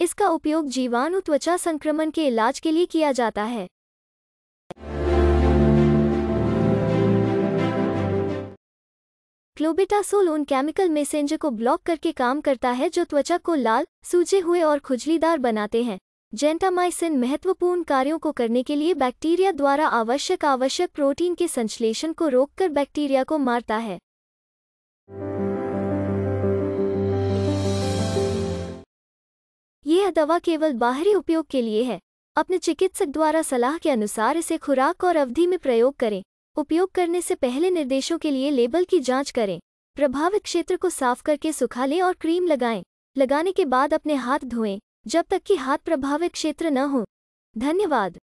इसका उपयोग जीवाणु त्वचा संक्रमण के इलाज के लिए किया जाता है। क्लोबिटासोल उन केमिकल मैसेंजर को ब्लॉक करके काम करता है जो त्वचा को लाल, सूजे हुए और खुजलीदार बनाते हैं। जेंटामाइसिन महत्वपूर्ण कार्यों को करने के लिए बैक्टीरिया द्वारा आवश्यक आवश्यक प्रोटीन के संश्लेषण को रोककर बैक्टीरिया को मारता है। यह दवा केवल बाहरी उपयोग के लिए है। अपने चिकित्सक द्वारा सलाह के अनुसार इसे खुराक और अवधि में प्रयोग करें। उपयोग करने से पहले निर्देशों के लिए लेबल की जाँच करें। प्रभावित क्षेत्र को साफ़ करके सुखा लें और क्रीम लगाएँ। लगाने के बाद अपने हाथ धोएँ, जब तक कि हाथ प्रभावित क्षेत्र न हो। धन्यवाद।